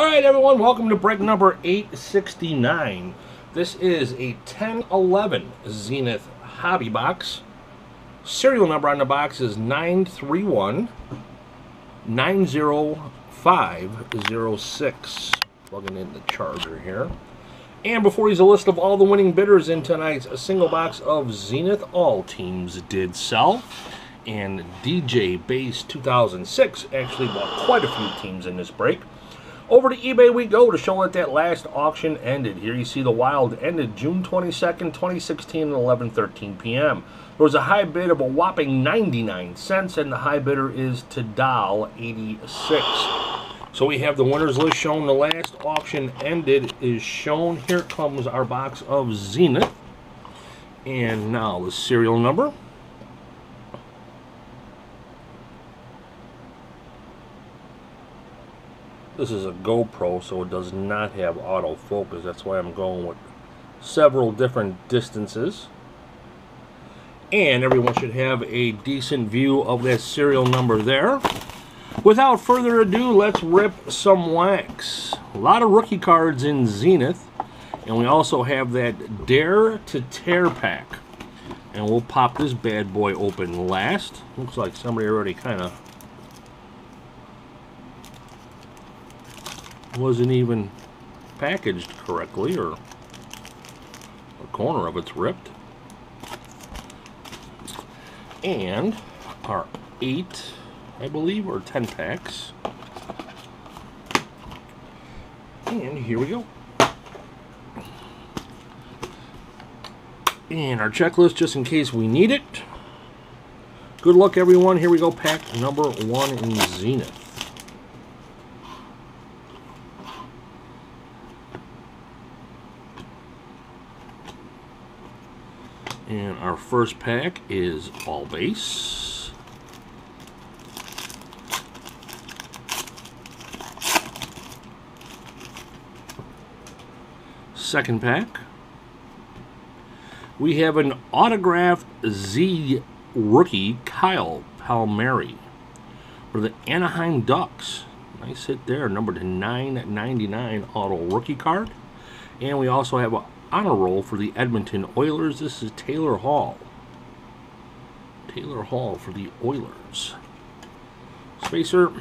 All right, everyone, welcome to break number 869. This is a 1011 Zenith Hobby Box. Serial number on the box is 931 90506. Plugging in the charger here. And before he's a list of all the winning bidders in tonight's a single box of Zenith, all teams did sell. And DJ Base 2006 actually bought quite a few teams in this break. Over to eBay we go to show that that last auction ended. Here you see the Wild ended June 22nd, 2016 at 11:13 p.m. There was a high bid of a whopping 99 cents, and the high bidder is Tadal 86. So we have the winners list shown. The last auction ended is shown. Here comes our box of Zenith. And now the serial number. This is a GoPro, so it does not have autofocus. That's why I'm going with several different distances. And everyone should have a decent view of that serial number there. Without further ado, let's rip some wax. A lot of rookie cards in Zenith. And we also have that Dare to Tear pack. And we'll pop this bad boy open last. Looks like somebody already kind of wasn't even packaged correctly or a corner of it's ripped. And our eight, I believe, or 10 packs. And here we go. And our checklist just in case we need it. Good luck, everyone. Here we go, pack number one in Zenith. And our first pack is all base. Second pack. We have an autographed Z rookie, Kyle Palmieri, for the Anaheim Ducks. Nice hit there, number to 999 auto rookie card. And we also have a honor roll for the Edmonton Oilers. This is Taylor Hall. Taylor Hall for the Oilers. Spacer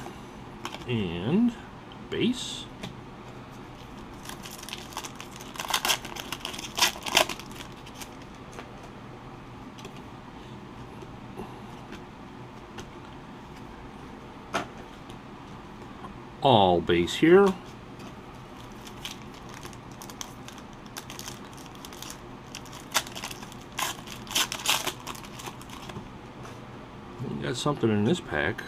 and base. All base here. Got something in this pack.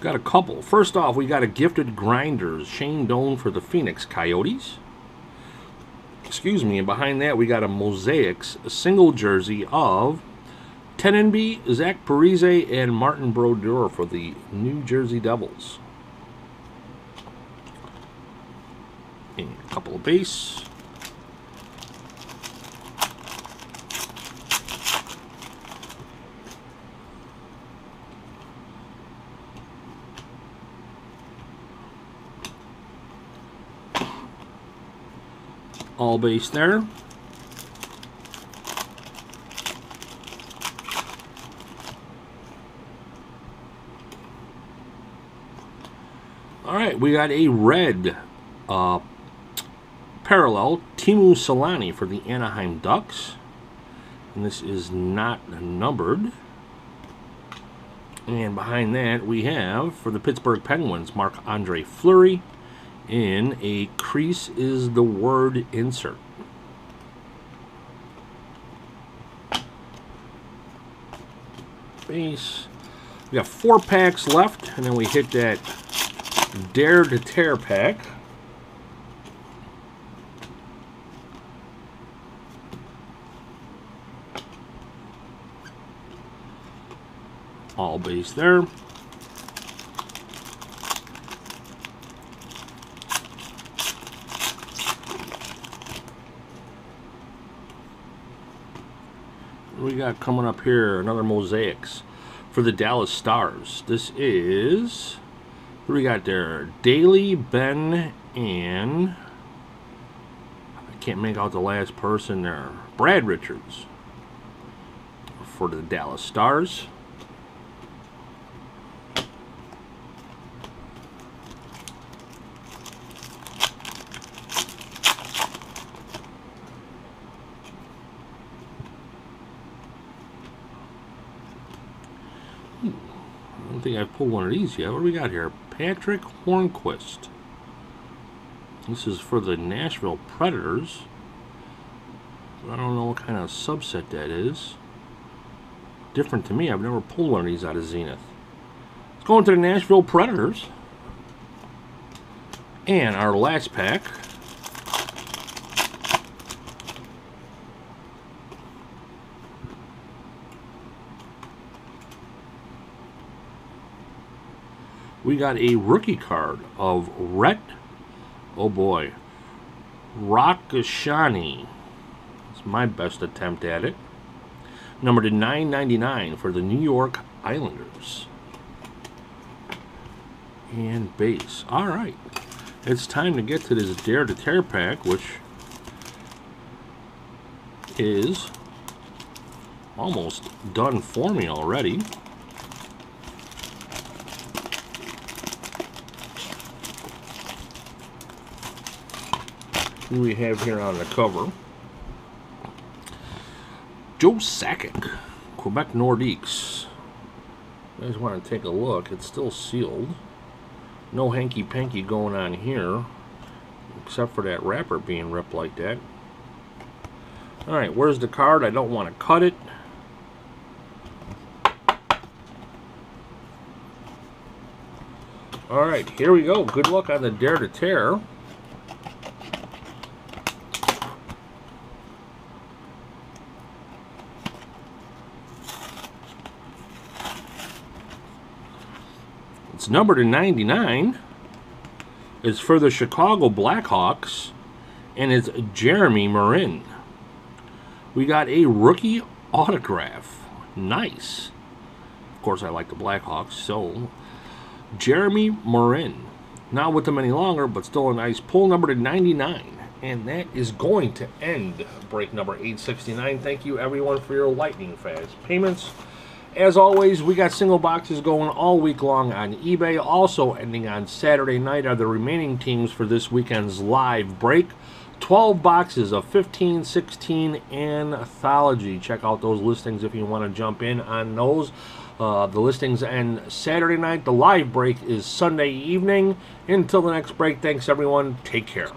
Got a couple. First off, we got a gifted grinders, Shane Doan for the Phoenix Coyotes. Excuse me, and behind that we got a Mosaics a single jersey of Tenenby, Zach Parise, and Martin Brodeur for the New Jersey Devils. And a couple of base. All base there. All right, we got a red uh, parallel Teemu Selanne for the Anaheim Ducks. And this is not numbered. And behind that, we have, for the Pittsburgh Penguins, Mark andre Fleury in a crease is the word insert. Base. We got four packs left, and then we hit that Dare to Tear pack. All base there. We got coming up here? Another mosaics for the Dallas Stars. This is Who we got there? Daly, Ben, and I can't make out the last person there. Brad Richards for the Dallas Stars. Don't think I've pulled one of these yet. What do we got here? Patrick Hornqvist. This is for the Nashville Predators. I don't know what kind of subset that is. Different to me. I've never pulled one of these out of Zenith. It's going to the Nashville Predators. And our last pack. We got a rookie card of Rhett, oh boy, Rakashani. It's my best attempt at it. Number to 999 for the New York Islanders. And base. All right. It's time to get to this Dare to Tear pack, which is almost done for me already. Who we have here on the cover. Joe Sakic, Quebec Nordiques. You guys want to take a look. It's still sealed. No hanky-panky going on here, except for that wrapper being ripped like that. Alright, where's the card? I don't want to cut it. Alright, here we go. Good luck on the Dare to Tear. It's numbered to 99. It's for the Chicago Blackhawks, and it's Jeremy Morin. We got a rookie autograph. Nice. Of course, I like the Blackhawks, so Jeremy Morin. Not with them any longer, but still a nice pull number to 99. And that is going to end break number 869. Thank you, everyone, for your lightning fast payments. As always, we got single boxes going all week long on eBay. Also ending on Saturday night are the remaining teams for this weekend's live break. 12 boxes of 15, 16 anthology. Check out those listings if you want to jump in on those. Uh, the listings end Saturday night. The live break is Sunday evening. Until the next break, thanks everyone. Take care.